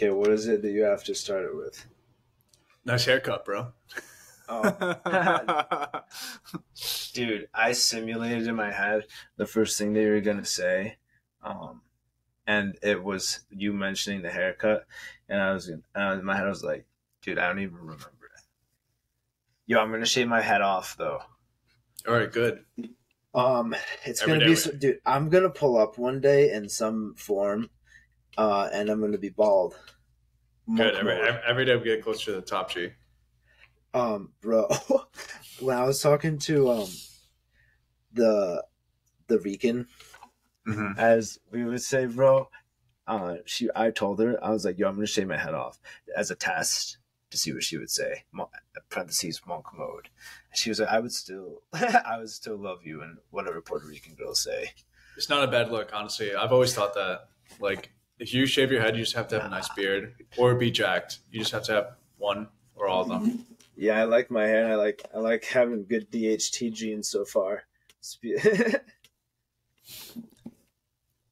Okay, what is it that you have to start it with? Nice haircut, bro. Oh, dude, I simulated in my head the first thing that you were gonna say, um, and it was you mentioning the haircut, and I was in, uh, in my head. I was like, dude, I don't even remember it. Yo, I'm gonna shave my head off though. All right, good. Um, it's Every gonna be, so, dude. I'm gonna pull up one day in some form, uh, and I'm gonna be bald. Good. Every, every, day we get closer to the top G. Um, bro, when I was talking to um the the Rican, Mm-hmm. as we would say, bro, uh, she I told her I was like, yo, I'm gonna shave my head off as a test to see what she would say. Parentheses monk mode. She was like, I would still, I would still love you, and whatever Puerto Rican girls say. It's not a bad look, honestly. I've always thought that. Like, if you shave your head, you just have to have a nice beard or be jacked. You just have to have one or all of them. Yeah, I like my hair. and I like I like having good DHT genes so far.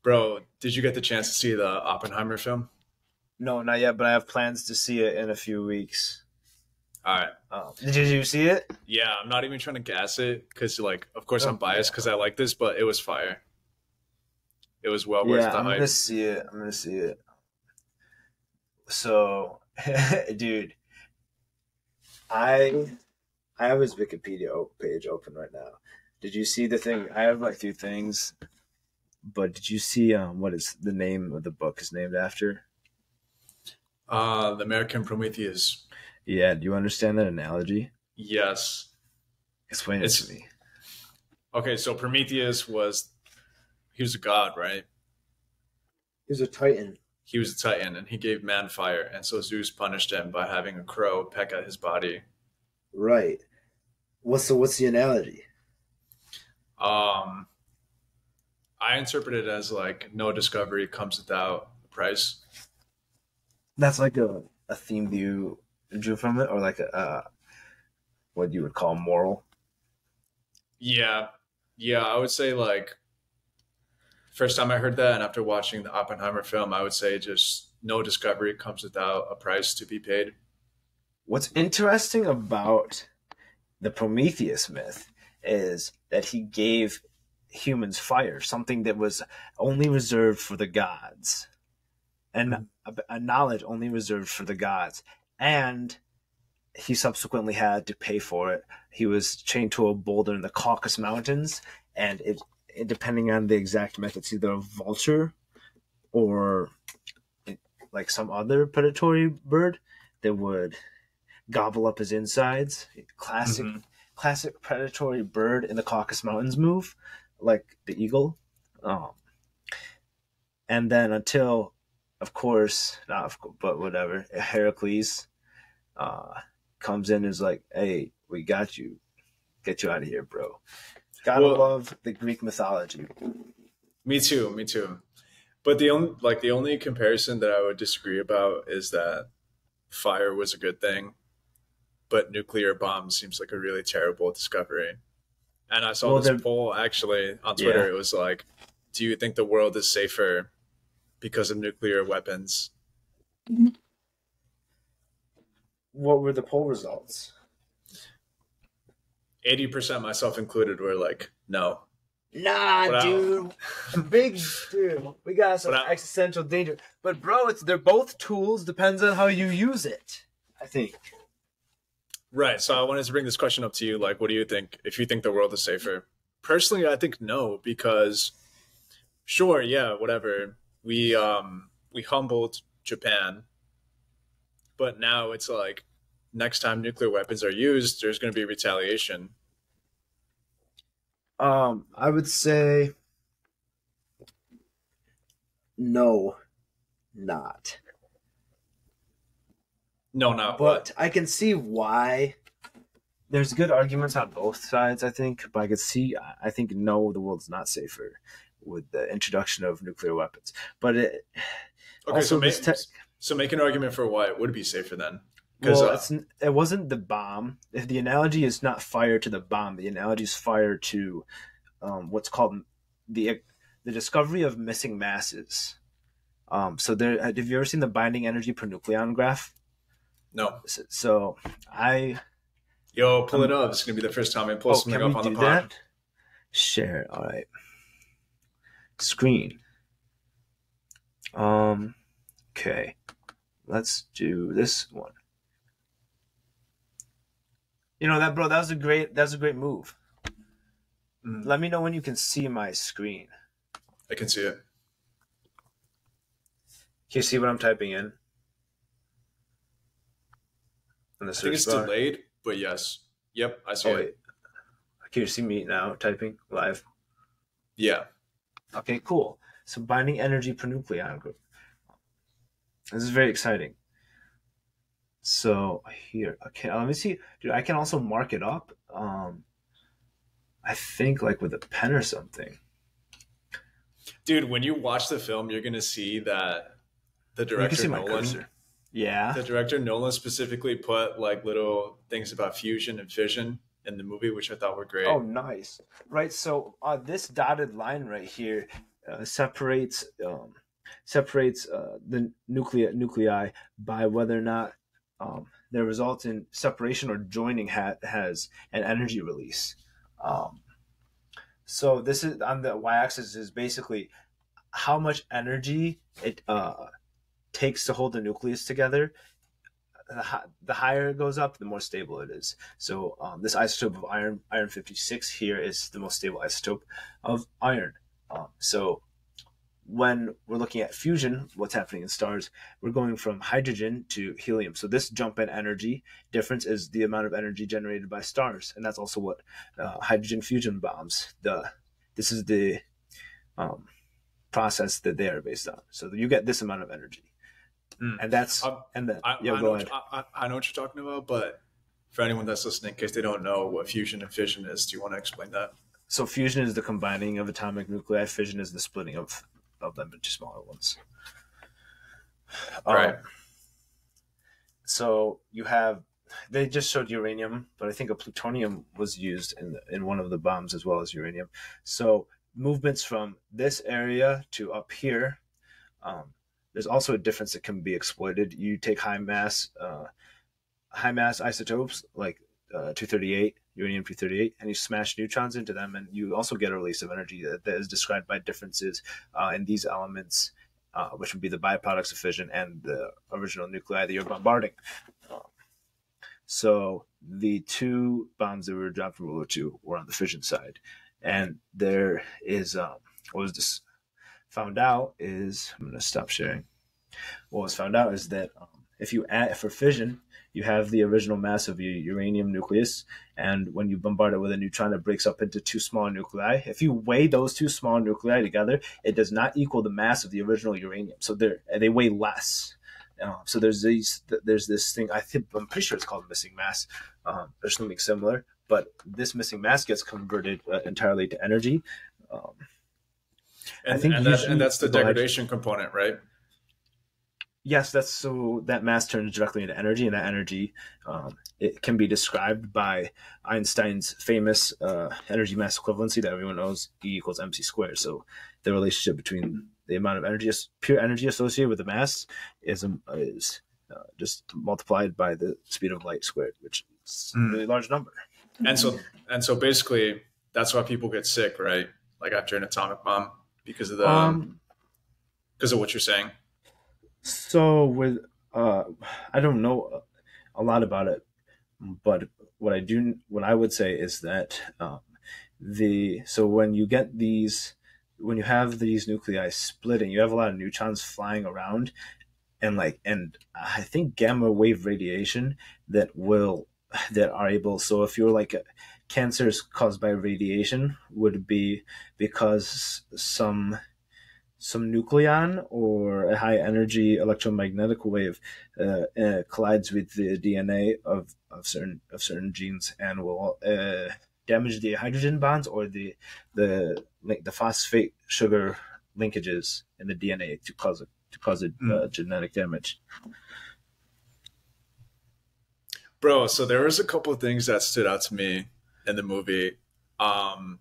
Bro, did you get the chance to see the Oppenheimer film? no, not yet, but I have plans to see it in a few weeks. All right. Um, did you see it? Yeah, I'm not even trying to gas it because, like, of course I'm Oh, biased yeah. because I like this, but it was fire. It was well worth yeah, the I'm hype. gonna see it. I'm gonna see it. So, dude, I I have his Wikipedia page open right now. Did you see the thing? I have like two things, but did you see um what is the name of the book is named after? Uh, the American Prometheus. Yeah, do you understand that analogy? Yes. Explain it It's- to me. Okay, so Prometheus was he was a god, right? He was a titan. He was a titan and he gave man fire, and so Zeus punished him by having a crow peck at his body. Right. What's the what's the analogy? Um, I interpret it as like no discovery comes without a price. That's like a, a theme you drew from it, or like a uh, what you would call moral. Yeah, yeah, I would say like first time I heard that, and after watching the Oppenheimer film, I would say just no discovery comes without a price to be paid. What's interesting about the Prometheus myth is that he gave humans fire, something that was only reserved for the gods, and hmm. a, a knowledge only reserved for the gods. And he subsequently had to pay for it. He was chained to a boulder in the Caucasus Mountains, and it depending on the exact method, it's either a vulture or like some other predatory bird that would gobble up his insides. Classic, Mhm. classic predatory bird in the Caucasus Mountains move, like the eagle. Um, and then until, of course, not of but whatever, Heracles uh, comes in and is like, "Hey, we got you. Get you out of here, bro." Gotta Well- love the Greek mythology. Me too, me too. But the only like the only comparison that I would disagree about is that fire was a good thing, but nuclear bomb seems like a really terrible discovery. And I saw Well, this poll actually on Twitter. Yeah. It was like, "Do you think the world is safer because of nuclear weapons?" Mm-hmm. What were the poll results? Eighty percent, myself included, were like, "No." Nah, But dude. Big dude. We got some But existential danger. But bro, it's they're both tools. Depends on how you use it. I think. Right. So I wanted to bring this question up to you. Like, what do you think? If you think the world is safer, personally, I think no, because sure, yeah, whatever. We um we humbled Japan, but now it's like next time nuclear weapons are used, there's going to be retaliation. Um, I would say no, not. No, not. But I can see why. There's good arguments on both sides, I think. But I could see, I think, no, the world's not safer with the introduction of nuclear weapons. But it Okay, so make, te- so make an argument for why it would be safer then. Because well, uh, it wasn't the bomb. If the analogy is not fire to the bomb, the analogy is fire to um, what's called the the discovery of missing masses. Um, so there, have you ever seen the binding energy per nucleon graph? No. So, so I Yo, pull it up. It's gonna be the first time I pull oh, something up on the pod. that? Share. All right. Screen. Um. Okay. Let's do this one. You know that, bro. That was a great. That was a great move. Mhm. Let me know when you can see my screen. I can see it. Can you see what I'm typing in? In the I think it's bar. delayed, but yes. Yep, I see Oh it. Can you see me now typing live? Yeah. Okay, cool. So binding energy per nucleon group. This is very exciting. So here, okay, let me see. Dude, I can also mark it up. Um, I think like with a pen or something. Dude, when you watch the film, you're gonna see that the director Nolan. Yeah. the director Nolan specifically put like little things about fusion and fission in the movie, which I thought were great. Oh, nice. Right. So uh, this dotted line right here uh, separates um, separates uh, the nuclei nuclei by whether or not um, they result in separation or joining ha- has an energy release. Um, so this is on the y-axis is basically how much energy it uh, takes to hold the nucleus together. The, hi- the higher it goes up, the more stable it is. So um, this isotope of iron, iron 56 here is the most stable isotope of iron. Um, so when we're looking at fusion, what's happening in stars, we're going from hydrogen to helium. So this jump in energy difference is the amount of energy generated by stars, and that's also what uh, hydrogen fusion bombs. The this is the um, process that they are based on. So you get this amount of energy, Mm. and that's Um, and then I, yeah, I, go know ahead. I I know what you're talking about, but for anyone that's listening, in case they don't know what fusion and fission is, do you want to explain that? So fusion is the combining of atomic nuclei. Fission is the splitting of of them into smaller ones. Um, so you have they just showed uranium, but I think a plutonium was used in the, in one of the bombs as well as uranium. So movements from this area to up here. Um, there's also a difference that can be exploited. You take high mass uh, high mass isotopes like uh, 238 uranium 238 and you smash neutrons into them and you also get a release of energy that, that is described by differences uh, in these elements uh, which would be the byproducts of fission and the original nuclei that you're bombarding. So the two bombs that were dropped from world war ii were on the fission side and there is um, what was this found out is i'm going to stop sharing. What was found out is that um, if you add for fission you have the original mass of your uranium nucleus and when you bombard it with a neutron it breaks up into two small nuclei if you weigh those two small nuclei together it does not equal the mass of the original uranium so they they weigh less um, so there's these there's this thing i think i'm pretty sure it's called missing mass um, there's something similar but this missing mass gets converted uh, entirely to energy um, And, I think and, that, and that's the go ahead. degradation component, right? Yes that's so that mass turns directly into energy and that energy um, it can be described by einstein's famous uh, energy mass equivalency that everyone knows e equals mc squared so the relationship between the amount of energy pure energy associated with the mass is um, is uh, just multiplied by the speed of light squared which is a Mm. really large number And so and so basically that's why people get sick, right? Like after an atomic bomb because of the um, because of what you're saying. So with uh, I don't know a lot about it, but what I do, what I would say is that um, the so when you get these, when you have these nuclei splitting, you have a lot of neutrons flying around, and like and I think gamma wave radiation that will that are able. So if you're like a, cancers caused by radiation would be because some some nucleon or a high energy electromagnetic wave uh, uh, collides with the DNA of, of certain of certain genes and will uh, damage the hydrogen bonds or the the link the phosphate sugar linkages in the DNA to cause a, to cause a uh, genetic damage. Bro, so there was a couple of things that stood out to me in the movie. Um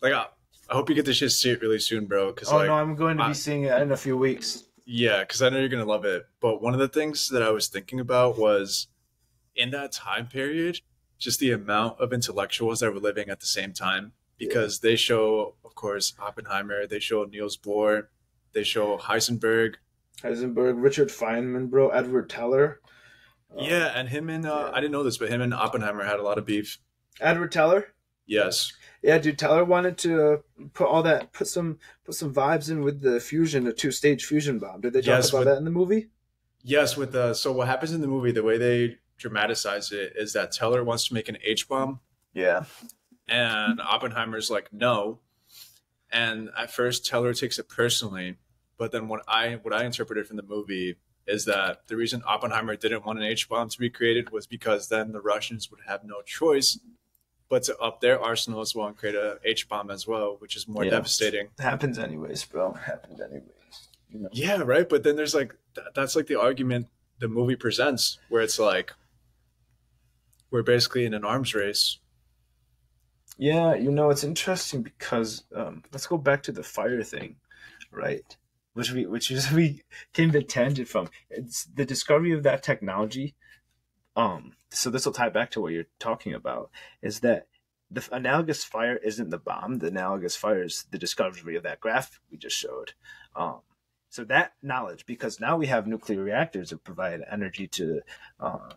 like I, I hope you get to shit see it really soon, bro. Because Oh like no, I'm going to I- be seeing it in a few weeks. Yeah, because I know you're gonna love it. But one of the things that I was thinking about was in that time period, just the amount of intellectuals that were living at the same time. Because yeah. they show, of course, Oppenheimer, they show Niels Bohr, they show Heisenberg. Heisenberg, Richard Feynman, bro, Edward Teller. yeah, and him and uh, yeah. I didn't know this, but him and Oppenheimer had a lot of beef. Edward Teller. Yes. Yeah, dude. Teller wanted to uh, put all that, put some, put some vibes in with the fusion, the two-stage fusion bomb. Did they talk yes, about with, that in the movie? Yes. With the so what happens in the movie, the way they dramatize it is that Teller wants to make an H bomb. Yeah. And Oppenheimer's like, no. And at first, Teller takes it personally, but then what I what I interpreted from the movie is that the reason Oppenheimer didn't want an H bomb to be created was because then the Russians would have no choice but to up their arsenal as well and create a H bomb as well, which is more yeah. devastating. It happens anyways, bro. It happens anyways. You know? Yeah, right. But then there's like that's like the argument the movie presents, where it's like we're basically in an arms race. Yeah, you know it's interesting because um, let's go back to the fire thing, right? Which we which is we came to tangent from. It's the discovery of that technology um, so this will tie back to what you're talking about is that the analogous fire isn't the bomb. The analogous fire is the discovery of that graph we just showed. Um, so that knowledge, because now we have nuclear reactors that provide energy to uh,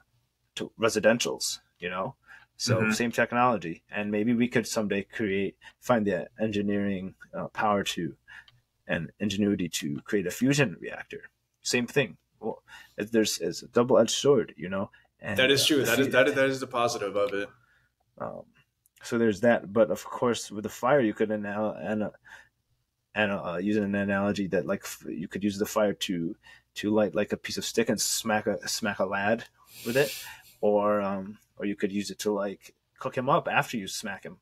to residentials, you know. So mm-hmm. same technology, and maybe we could someday create find the engineering uh, power to and ingenuity to create a fusion reactor. Same thing. Well, there's it's a double edged sword, you know. And, that is true. Uh, that is that is that is the positive of it. Um, so there's that, but of course, with the fire, you could anal- and and uh, use an analogy that like you could use the fire to to light like a piece of stick and smack a smack a lad with it, or um, or you could use it to like cook him up after you smack him.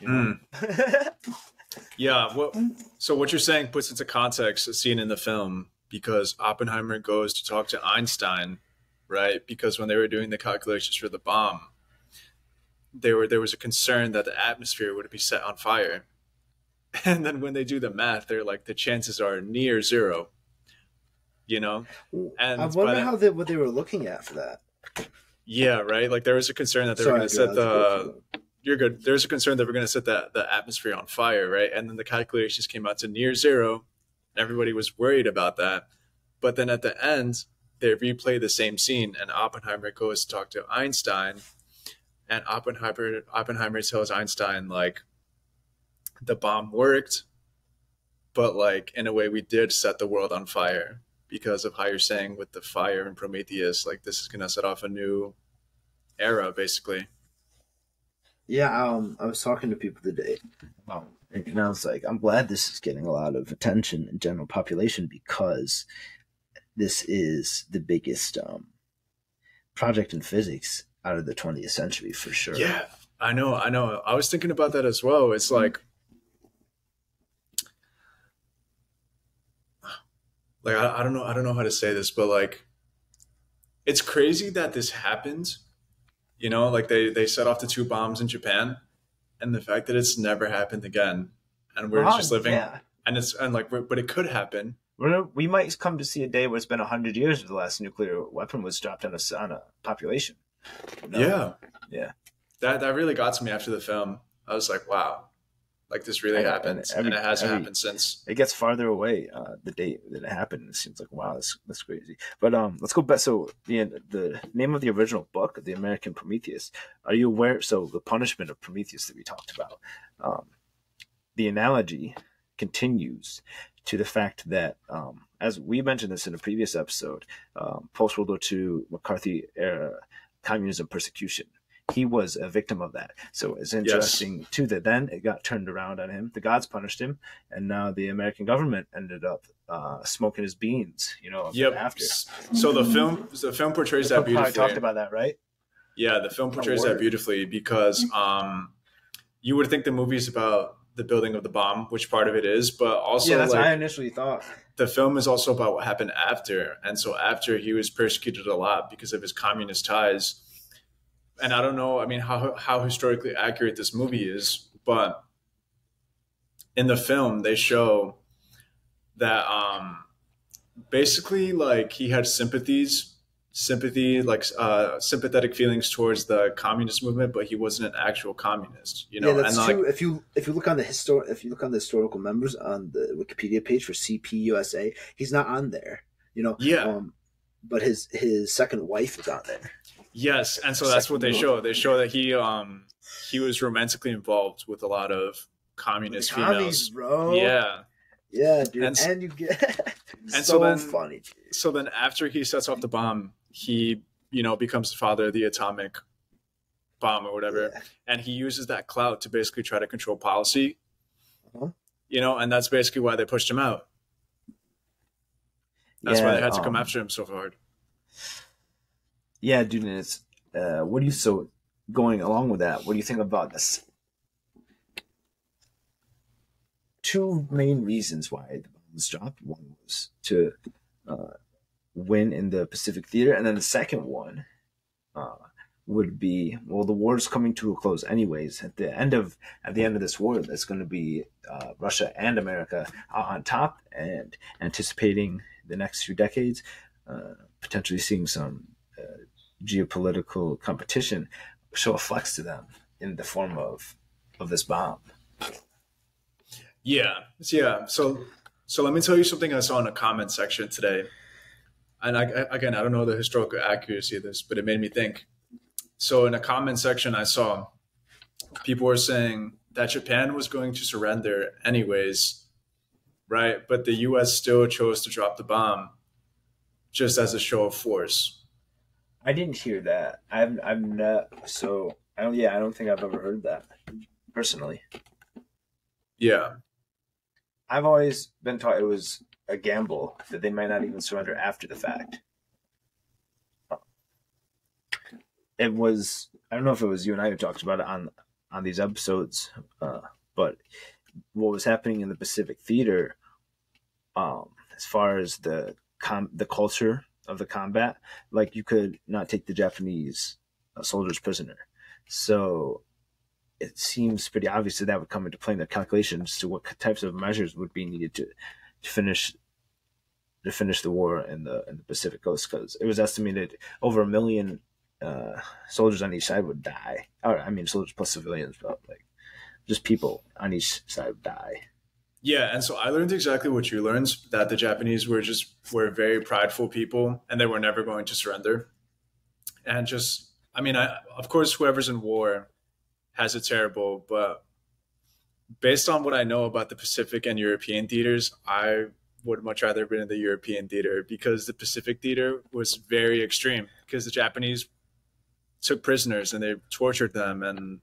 You know? mm. yeah. Well, so what you're saying puts into context a scene in the film because Oppenheimer goes to talk to Einstein right? Because when they were doing the calculations for the bomb, there were there was a concern that the atmosphere would be set on fire. And then when they do the math, they're like the chances are near zero. You know, and I wonder how they what they were looking at for that. Yeah, right. Like there was a concern that they Sorry, were going to set the. You're good. There's a concern that we're going to set the the atmosphere on fire, right? And then the calculations came out to near zero. Everybody was worried about that, but then at the end, they replay the same scene, and Oppenheimer goes to talk to Einstein, and Oppenheimer Oppenheimer tells Einstein like the bomb worked, but like in a way we did set the world on fire because of how you're saying with the fire and Prometheus, like this is gonna set off a new era, basically. Yeah, um, I was talking to people today, um, and I was like, I'm glad this is getting a lot of attention in general population because this is the biggest um, project in physics out of the 20th century for sure. Yeah, I know. I know. I was thinking about that as well. It's mm-hmm. like, like I, I don't know. I don't know how to say this, but like, it's crazy that this happened. You know, like they they set off the two bombs in Japan, and the fact that it's never happened again, and we're just living, yeah. and it's and like, but it could happen we might come to see a day where it's been hundred years since the last nuclear weapon was dropped on a on a population. No. Yeah, yeah. That that really got to me after the film. I was like, wow, like this really happened, and, every, and, it has every, happened since. It gets farther away. Uh, the date that it happened, it seems like wow, that's that's crazy. But um, let's go back. So the the name of the original book, the American Prometheus. Are you aware? So the punishment of Prometheus that we talked about. Um, the analogy continues to the fact that, um, as we mentioned this in a previous episode, um, post World War II McCarthy era communism persecution. He was a victim of that. So it's interesting yes. too that then it got turned around on him. The gods punished him, and now the American government ended up uh, smoking his beans. You know, yep. after. So the film, the film portrays the that beautifully. Talked about that, right? Yeah, the film portrays that beautifully because um, you would think the movie's about the building of the bomb, which part of it is, but also yeah, that's like, what I initially thought. The film is also about what happened after, and so after he was persecuted a lot because of his communist ties. And I don't know, I mean, how how historically accurate this movie is, but in the film they show that um, basically like he had sympathies sympathy like uh sympathetic feelings towards the communist movement but he wasn't an actual communist you know yeah, that's and true. like if you if you look on the histor if you look on the historical members on the Wikipedia page for CPUSA, he's not on there. You know. Yeah. Um, but his his second wife is on there. yes and so that's what they show they show that he um he was romantically involved with a lot of communist Commies, females bro. yeah Yeah, dude. And And, you get and so, so then- funny. dude. so then after he sets off the bomb he you know becomes the father of the atomic bomb or whatever Yeah. and he uses that clout to basically try to control policy Uh-huh. you know and that's basically why they pushed him out that's why they had to come um, after him so hard Yeah, dude, and it's uh, what do you so going along with that? What do you think about this? Two main reasons why the bomb was dropped. One was to uh, win in the Pacific Theater, and then the second one uh, would be well, the war is coming to a close, anyways. At the end of at the end of this war, there's going to be uh, Russia and America on top, and anticipating the next few decades, uh, potentially seeing some uh, geopolitical competition show a flex to them in the form of of this bomb. yeah yeah so so let me tell you something i saw in a comment section today and I, again i don't know the historical accuracy of this but it made me think so in a comment section i saw people were saying that japan was going to surrender anyways right but the us still chose to drop the bomb just as a show of force I didn't hear that. I'm I'm not so. I don't. Yeah, I don't think I've ever heard that personally. yeah I've always been taught it was a gamble that they might not even surrender after the fact. It was. I don't know if it was you and I who talked about it on on these episodes, uh, but what was happening in the Pacific Theater, um, as far as the com- the culture of the combat, like you could not take the Japanese uh, soldiers prisoner, so it seems pretty obvious that that would come into play in the calculations to what types of measures would be needed to, to finish to finish the war in the in the Pacific Coast because it was estimated over a million uh, soldiers on each side would die. Or I mean, soldiers plus civilians, but like just people on each side would die. Yeah, and so I learned exactly what you learned that the Japanese were just were very prideful people and they were never going to surrender. And just I mean, I of course whoever's in war has it terrible, but based on what I know about the Pacific and European theaters, I would much rather have been in the European theater because the Pacific theater was very extreme because the Japanese took prisoners and they tortured them and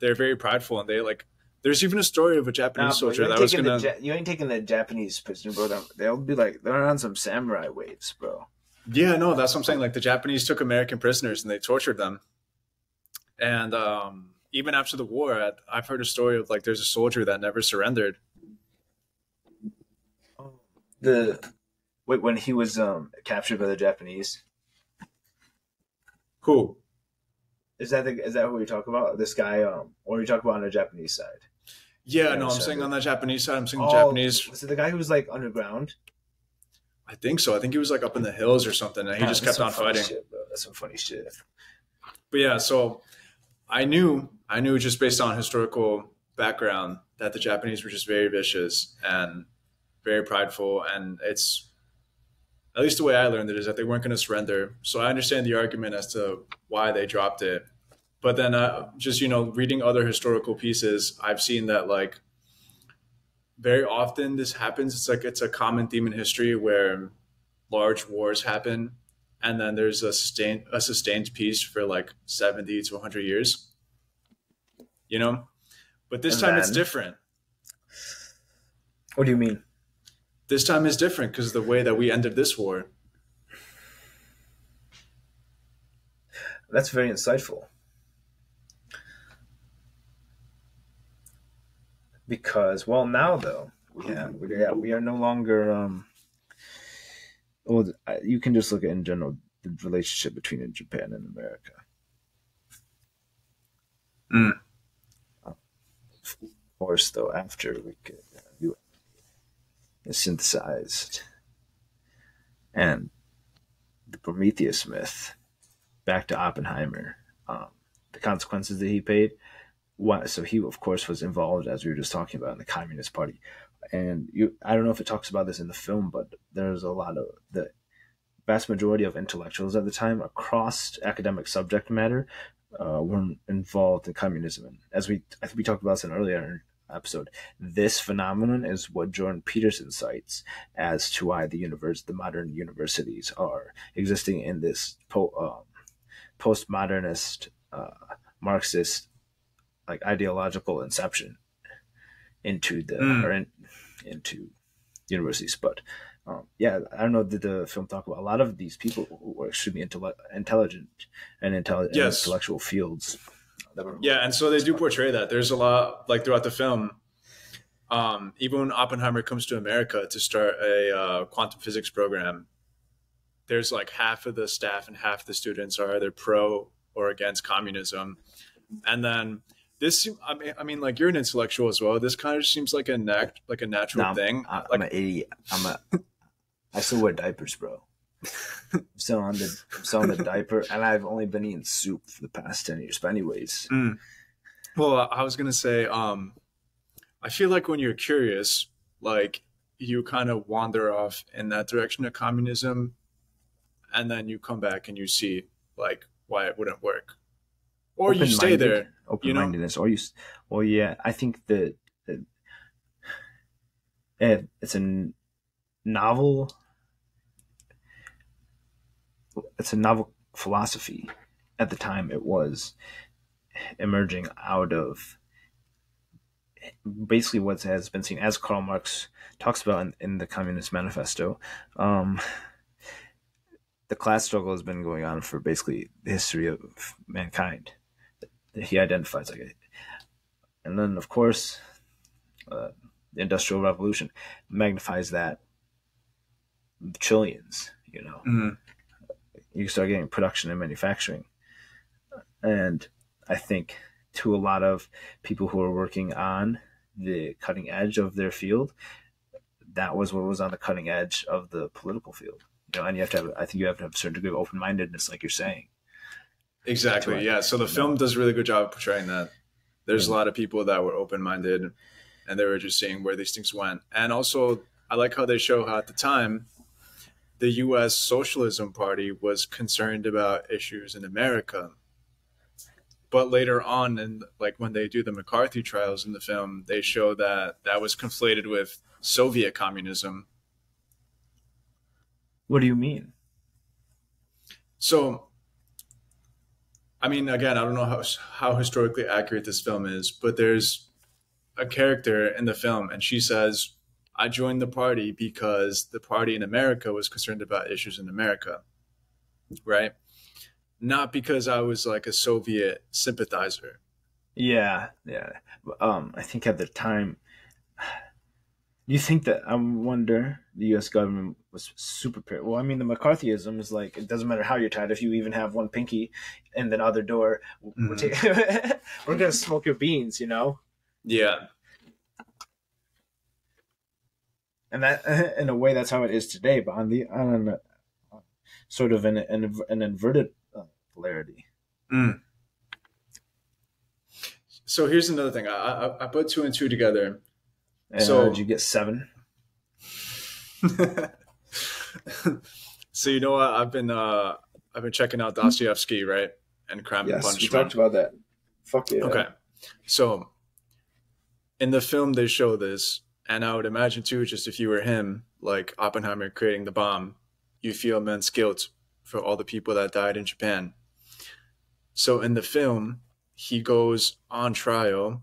they're very prideful and they like there's even a story of a Japanese Nah, soldier you, that was gonna Ja- you ain't taking the Japanese prisoner, bro. They'll- They'll be like they're on some samurai waves, bro. Yeah, no, that's what I'm saying. Like the Japanese took American prisoners and they tortured them. And um, even after the war, I've heard a story of like there's a soldier that never surrendered. The wait when he was um captured by the Japanese. Who? Is that the, is that who we talk about? This guy, um, or we talk about on the Japanese side? Yeah, no, I'm saying on the Japanese side. I'm saying the Oh, Japanese. Was it the guy who was like underground? I think so. I think he was like up in the hills or something, and he Yeah, just kept on fighting. Shit. That's some funny shit. But yeah, so I knew, I knew just based on historical background that the Japanese were just very vicious and very prideful, and it's at least the way I learned it is that they weren't going to surrender. So I understand the argument as to why they dropped it, but then uh, just you know reading other historical pieces, I've seen that like very often this happens. It's like it's a common theme in history where large wars happen and then there's a sustained a sustained peace for like 70 to 100 years you know but this And time it's different What do you mean? this time is different because the way that we ended this war That's very insightful. Because, well, now though, we have we are, we are no longer. Um, well, you can just look at in general the relationship between Japan and America. Mm. Of course, though, after we get uh, synthesized, And the Prometheus myth, back to Oppenheimer, um, the consequences that he paid. What, so he, of course, was involved, as we were just talking about, in the Communist Party. And you, I don't know if it talks about this in the film, but there's a lot of the vast majority of intellectuals at the time across academic subject matter uh, were involved in communism. And as we, I think we talked about this in an earlier episode, this phenomenon is what Jordan Peterson cites as to why the universe, the modern universities are existing in this po, um, postmodernist, uh, Marxist, like ideological inception into the Mm. or in, into universities. But um, yeah, I don't know. Did the film talk about a lot of these people who were extremely intelligent and intelli- Yes. intellectual fields? Yeah, and so they do portray that. There's a lot like throughout the film. Um, even when Oppenheimer comes to America to start a uh, quantum physics program, there's like half of the staff and half the students are either pro or against communism, and then this. I mean, I mean, like you're an intellectual as well. This kind of seems like a nat- like a natural No, I'm- thing. I, like I'm an idiot. I'm a. I still wear diapers, bro. I'm still on the I'm still on the diaper, and I've only been eating soup for the past ten years. But anyways, Mm. Well, I was gonna say, um, I feel like when you're curious, like you kind of wander off in that direction of communism, and then you come back and you see like why it wouldn't work, or you stay there. Open-mindedness, or you, s- well, yeah. I think that that- it, it's a novel. It's a novel philosophy. At the time, it was emerging out of basically what has been seen as Karl Marx talks about in, in the Communist Manifesto. Um, the class struggle has been going on for basically the history of mankind he identifies like. And then, of course, uh, the Industrial Revolution magnifies that trillions, you know. Mhm. You start getting production and manufacturing. And I think to a lot of people who are working on the cutting edge of their field, that was what was on the cutting edge of the political field. You know, and you have to have, I think you have to have a certain degree of open mindedness, like you're saying. Exactly. Yeah. So the film does a really good job of portraying that. There's a mm-hmm. lot of people that were open minded, and they were just seeing where these things went. And also, I like how they show how at the time, the U.S. Socialism Party was concerned about issues in America. But later on, and like when they do the McCarthy trials in the film, they show that that was conflated with Soviet communism. What do you mean? So, I mean, again, I don't know how how historically accurate this film is, but there's a character in the film, and she says, "I joined the party because the party in America was concerned about issues in America, right? Not because I was like a Soviet sympathizer." Yeah, yeah. Um, I think at the time, you think that I wonder the U.S. government was super. Prepared. Well, I mean, the McCarthyism is like it doesn't matter how you're tied. If you even have one pinky in the other door, we're, Mhm. ta- we're gonna smoke your beans, you know. Yeah, And that, in a way, that's how it is today. But on the on a, sort of an an, an inverted uh, polarity. So here's another thing. I, I, I put two and two together. And So- did you get seven? so you know what? I've been uh, I've been checking out Dostoevsky, right, and Crime and Yes, we talked about that. Fuck yeah. Okay. So in the film they show this, and I would imagine too, just if you were him, like Oppenheimer creating the bomb, you feel immense guilt for all the people that died in Japan. So in the film, he goes on trial,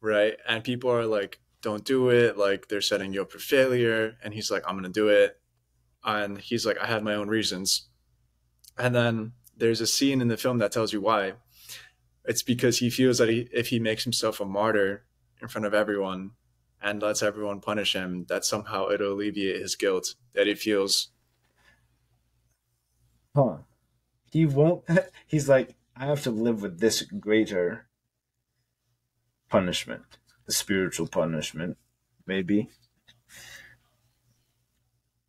right? And people are like, don't do it. Like they're setting you up for failure. And he's like, I'm going to do it. And he's like, I had my own reasons. And then there's a scene in the film that tells you why it's because he feels that he, if he makes himself a martyr in front of everyone and lets everyone punish him, that somehow it'll alleviate his guilt that he feels. Huh. He won't. He's like, I have to live with this greater punishment, spiritual punishment, maybe.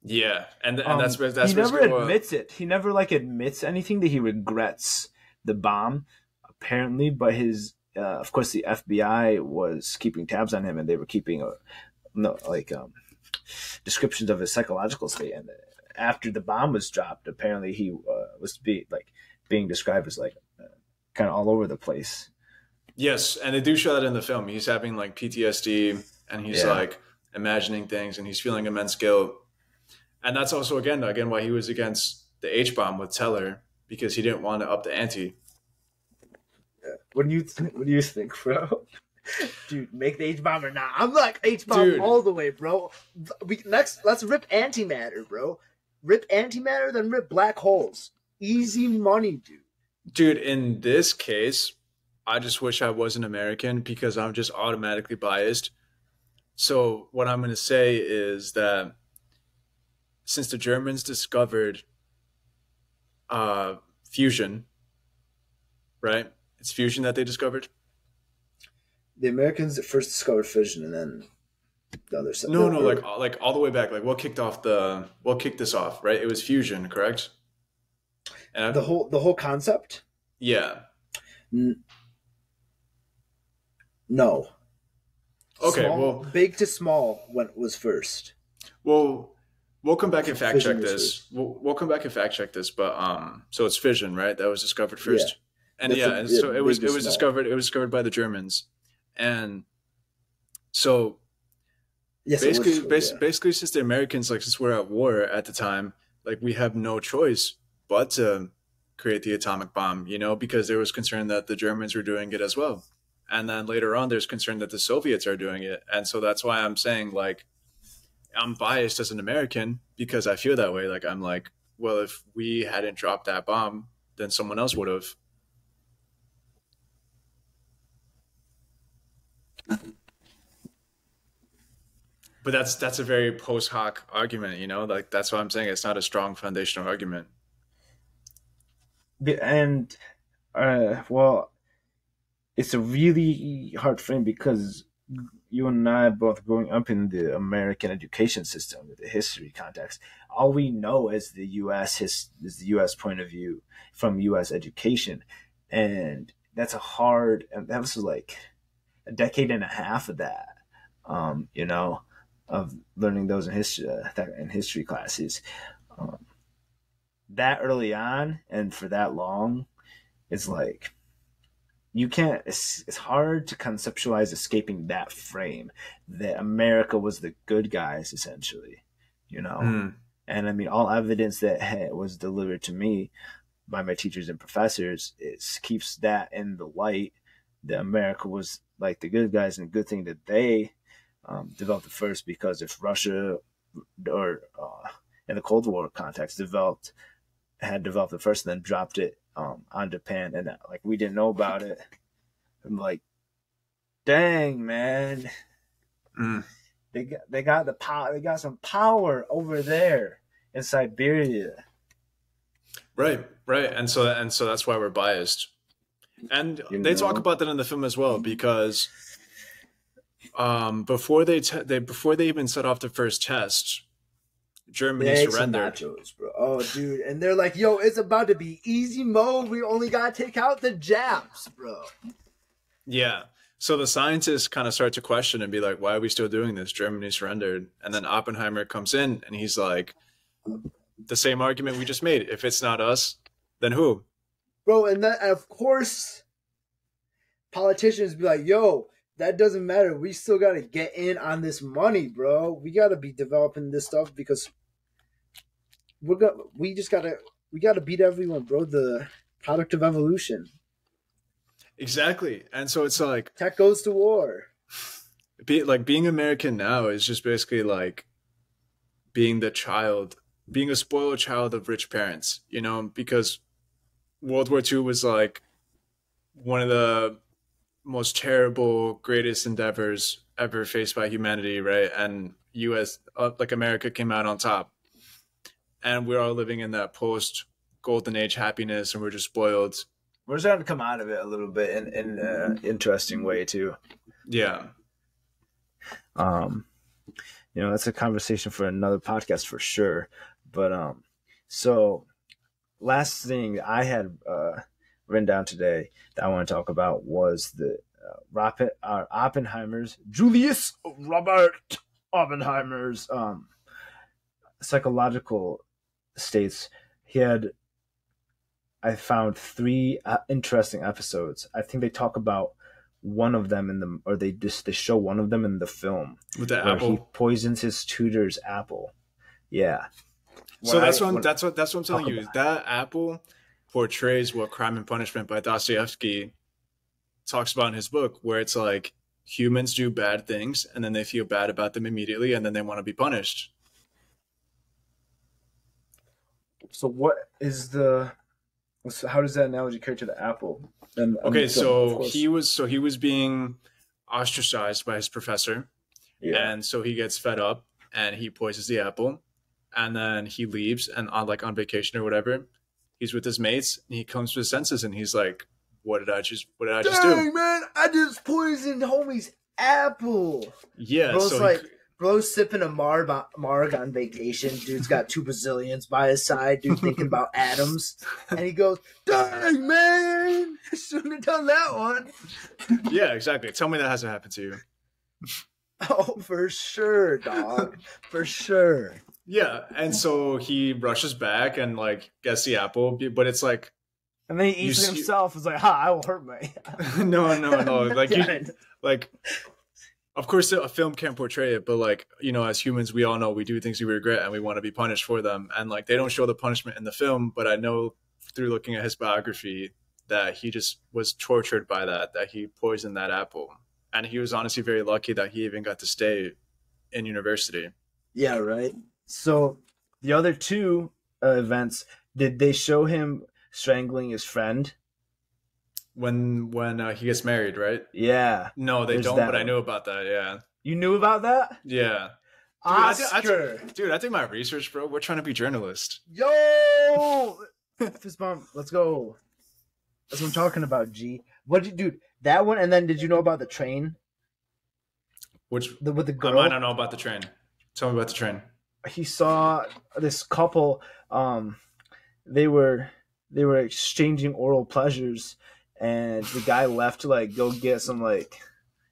Yeah, and, and Um, that's that's he never admits it. He never like admits anything that he regrets the bomb, apparently. But his, uh, of course, the FBI was keeping tabs on him, and they were keeping a, no like um, descriptions of his psychological state. And after the bomb was dropped, apparently he uh, was be like being described as like uh, kind of all over the place. Yes, and they do show that in the film. He's having like PTSD and he's Yeah. like imagining things and he's feeling immense guilt. And that's also again again why he was against the H bomb with Teller because he didn't want to up the ante. What do you th- What do you think, bro? Dude, make the H bomb or not? I'm like H bomb all the way, bro. We next, let's rip antimatter, bro. Rip antimatter, then rip black holes. Easy money, dude. Dude, in this case, I just wish I wasn't American because I'm just automatically biased. So what I'm going to say is that since the Germans discovered uh, fusion, right? It's fusion that they discovered. The Americans first discovered fission, and then the other side. No, no, like like all the way back. Like what kicked off the what kicked this off? Right? It was fusion, correct? And the whole the whole concept. yeah. No. Okay, Small- well- big to small went was first. Well, we'll come back and fact Fission check this. We'll, we'll come back and fact check this. But um, so it's fission, right? That was discovered first. And That's yeah, a- and so it was it was small. discovered. It was discovered by the Germans, and so Yes, was basically, yeah. basically, since the Americans, like, since we're at war at the time, like, we have no choice but to create the atomic bomb, you know, because there was concern that the Germans were doing it as well. And then later on, there's concern that the Soviets are doing it. And so that's why I'm saying, like, I'm biased as an American because I feel that way. Like, I'm like, well, if we hadn't dropped that bomb, then someone else would have. But that's that's a very post hoc argument, you know. Like that's what I'm saying. It's not a strong foundational argument. And uh well it's a really hard frame because you and I both growing up in the American education system the history context all we know is the US his is the US point of view from US education. And that's a hard and that was like a decade and a half of that um you know of learning those in history uh, in history classes. Um, that early on and for that long it's like you can't it's, it's hard to conceptualize escaping that frame that america was the good guys essentially you know Hmm. and i mean all evidence that ha- was delivered to me by my teachers and professors is keeps that in the light that america was like the good guys and good thing that they um, developed it first because if russia or uh, in the cold war context developed had developed it first and then dropped it um, on Japan and uh, like we didn't know about it. I'm like, dang man, Mm. they got they got the power. They got some power over there in Siberia. Right, right, and so and so that's why we're biased, and You they talk about that in the film as well because, um, before they te- they before they even set off the first test, Germany surrendered. nachos, bro. Oh, dude, and they're like, "Yo, it's about to be easy mode. We only gotta take out the Japs, bro." Yeah. So the scientists kind of start to question and be like, why are we still doing this? Germany surrendered. And then Oppenheimer comes in and he's like, the same argument we just made. If it's not us, then who? bro. And that, of course, politicians be like, "Yo, that doesn't matter. We still gotta get in on this money, bro. We gotta be developing this stuff because we're gonna. We just gotta. We gotta beat everyone, bro. The product of evolution. Exactly. And so it's like, Tech goes to war. be, like being American now is just basically like being the child, being a spoiled child of rich parents, you know, because World War II was like one of the most terrible, greatest endeavors ever faced by humanity, right? And U.S. Uh, like America came out on top, and we're all living in that post golden age happiness, and we're just spoiled. We're starting to come out of it a little bit in in an interesting way too. Yeah, Um, you know that's a conversation for another podcast for sure. But um, so last thing I had uh, written down today that I want to talk about was the uh, Rapid, uh, Oppenheimer's Julius Robert Oppenheimer's um, psychological states. He had, I found three uh, interesting episodes. I think they talk about one of them in the, or they just they show one of them in the film with the where he poisons his tutor's apple. Yeah. So that's I- what I'm, that's what that's what I'm telling you. about- That apple portrays what Crime and Punishment by Dostoevsky talks about in his book, where it's like humans do bad things and then they feel bad about them immediately and then they want to be punished. So what is the? How does that analogy carry to the apple? And Okay, so he was so he was being ostracized by his professor, yeah. and so he gets fed up and he poisons the apple, and then he leaves and on like on vacation or whatever, he's with his mates and he comes to his senses and he's like, "What did I just What did I just do?" Man, I just poisoned homie's apple. Yeah, Bro's so he- like, bro's sipping a Marg, Marg on vacation. Dude's got two Brazilians by his side. Dude thinking about Adams, And he goes, dang, man, I shouldn't have done that one. yeah, exactly. Tell me that hasn't happened to you. Oh, for sure, dog. For sure. Yeah, and so he rushes back and like gets the apple, but it's like, and then he you eats it himself. Is like, ha! I will hurt me. no, no, no. Like, you, like, of course, a film can't portray it, but like, you know, as humans, we all know we do things we regret and we want to be punished for them, and like, they don't show the punishment in the film, but I know through looking at his biography that he just was tortured by that, that he poisoned that apple, and he was honestly very lucky that he even got to stay in university. Yeah, right. So the other two uh, events, did they show him strangling his friend? When when uh, he gets married, right? Yeah. No, they There's don't, that but I knew about that. Yeah, You knew about that? yeah. I thi- I thi- Oscar. Dude, I did my research, bro. We're trying to be journalists. Yo! Fist bump. Let's go. That's what I'm talking about, G. What did you do? That one, and then did you know about the train? Which The with the girl? I girl. might not know about the train. Tell me about the train. he saw this couple um they were they were exchanging oral pleasures and the guy left to like go get some like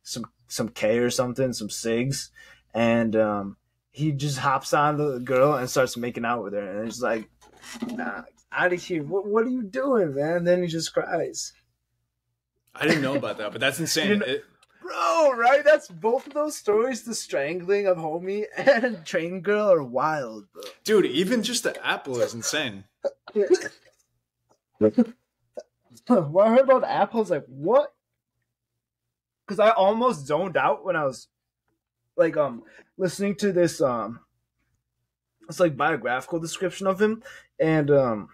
some some K or something, some cigs, and um he just hops on the girl and starts making out with her and it's like nah, out of here. What what are you doing, man? then he just cries. I didn't know about that, but that's You insane. know- It- Bro, right? That's both of those stories, the strangling of homie and train girl are wild, bro. dude, even just the apple is insane. when I heard about apple, I was like, what? Because I almost zoned out when I was like um listening to this um it's like biographical description of him and um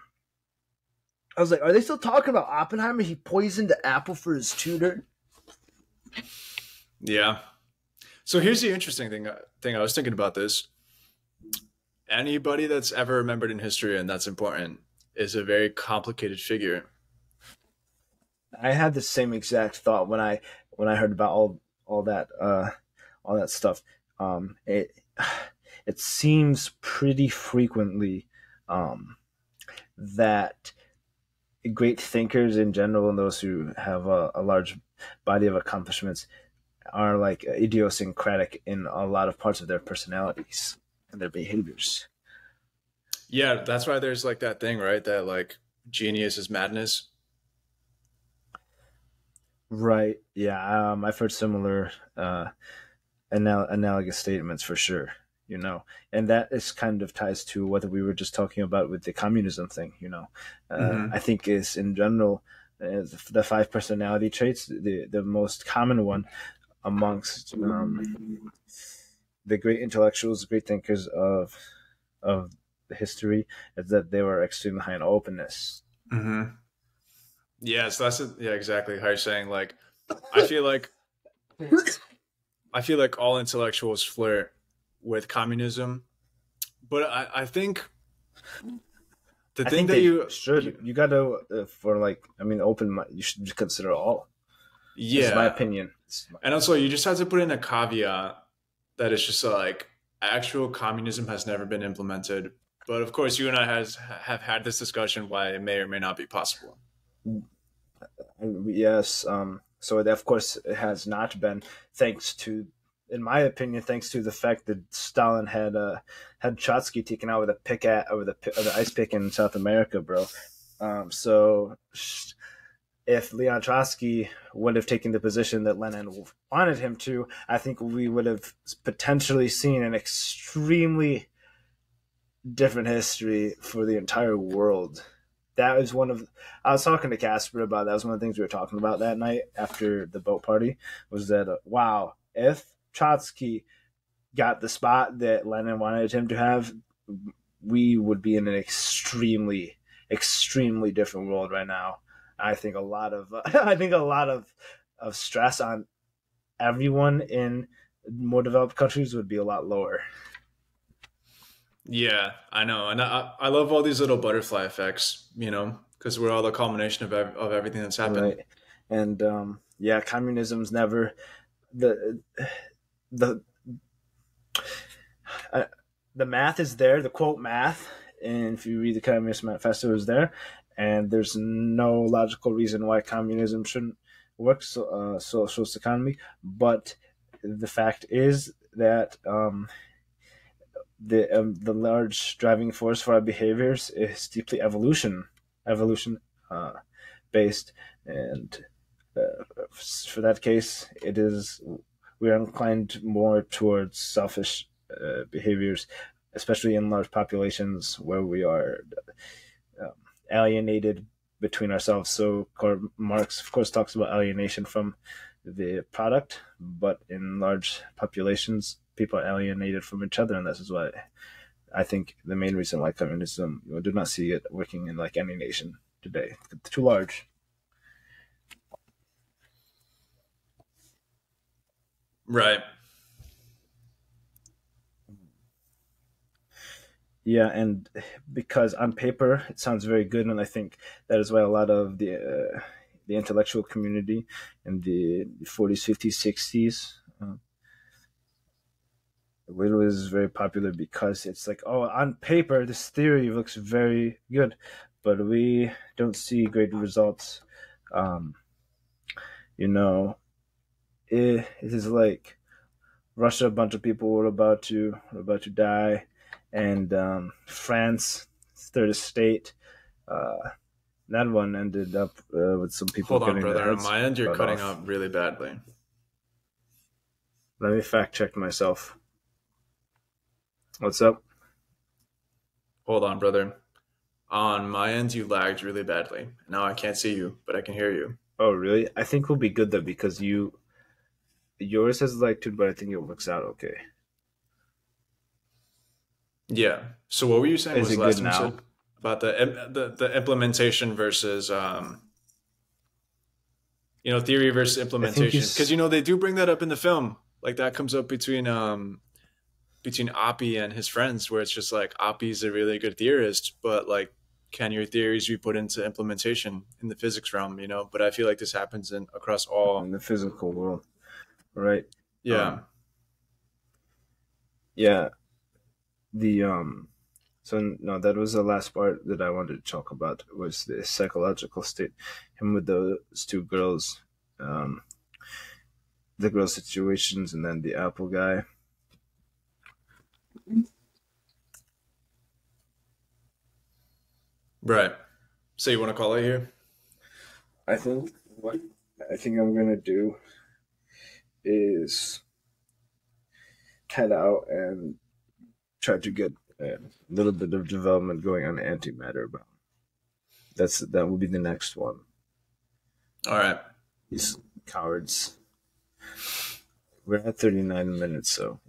I was like, are they still talking about Oppenheimer? He poisoned the apple for his tutor. Yeah. So here's the interesting thing. uh, Thing I was thinking about this. Anybody that's ever remembered in history, and that's important, is a very complicated figure. I had the same exact thought when I when I heard about all all that uh all that stuff. Um it it seems pretty frequently um that great thinkers in general and those who have a, a large body of accomplishments are like idiosyncratic in a lot of parts of their personalities and their behaviors. Yeah, that's why there's like that thing, right? That like genius is madness. Right. Yeah. Um, I've heard similar uh, anal- analogous statements for sure. You know, and that is kind of ties to what we were just talking about with the communism thing. You know, uh, Mhm. I think is in general uh, the five personality traits the the most common one amongst um, the great intellectuals, great thinkers of of history is that they were extremely high in openness. Mm-hmm. Yeah, so that's a, yeah, exactly how you're saying. Like, I feel like I feel like all intellectuals flirt with communism, but I, I think the I thing think that they you should you gotta uh, for like I mean open mi- you should consider all. Yeah, is my opinion. My- and also you just have to put in a caveat that it's just like actual communism has never been implemented. But of course, you and I has have had this discussion why it may or may not be possible. Yes. Um, so of course it has not been, thanks to, in my opinion, thanks to the fact that Stalin had uh, had Trotsky taken out with a pick at over the the ice pick in South America, bro. Um, so if Leon Trotsky would have taken the position that Lenin wanted him to, I think we would have potentially seen an extremely different history for the entire world. That was one of I was talking to Casper about that was one of the things we were talking about that night after the boat party was that uh, wow if Trotsky got the spot that Lenin wanted him to have we would be in an extremely extremely different world right now I think a lot of uh, I think a lot of of stress on everyone in more developed countries would be a lot lower. Yeah, I know, and I I love all these little butterfly effects, you know, because we're all the culmination of ev- of everything that's happened. Right. And um, yeah, communism's never the the uh, the math is there. The quote math, and if you read the Communist Manifesto, is there, and there's no logical reason why communism shouldn't work so, uh, socialist economy. But the fact is that um, the um, the large driving force for our behaviors is deeply evolution evolution uh, based, and uh, for that case, it is we are inclined more towards selfish uh, behaviors, especially in large populations where we are alienated between ourselves. So Marx, of course, talks about alienation from the product, but in large populations, people are alienated from each other, and this is why I think the main reason why communism you do not see it working in like any nation today. It's too large. Right. Yeah, and because on paper it sounds very good, and I think that is why a lot of the uh, the intellectual community in the 40s, 50s, 60s, it was very popular because it's like, oh, on paper this theory looks very good, but we don't see great results. Um, you know, it, it is like Russia. A bunch of people were about to were about to die and um, France, third estate. Uh, that one ended up uh, with some people. Hold on, brother. On my end, you're cutting off. up really badly. Let me fact check myself. What's up? Hold on, brother. On my end, you lagged really badly. Now I can't see you, but I can hear you. Oh, really? I think we'll be good though because you, yours has lagged too, but I think it works out okay. Yeah. So what were you saying? Is was it last good now? about the, the the implementation versus um, you know theory versus implementation because you know they do bring that up in the film like that comes up between um between Oppie and his friends where it's just like Oppie's a really good theorist but like can your theories be put into implementation in the physics realm you know? But I feel like this happens in across all in the physical world right? Yeah. Um, yeah. The um so no that was the last part that i wanted to talk about was the psychological state. Him with those two girls um the girl situations and then the apple guy right. So you want to call it here? I think what i think i'm gonna do is head out and try to get a little bit of development going on antimatter but that's that will be the next one. All right. These cowards. We're at 39 minutes so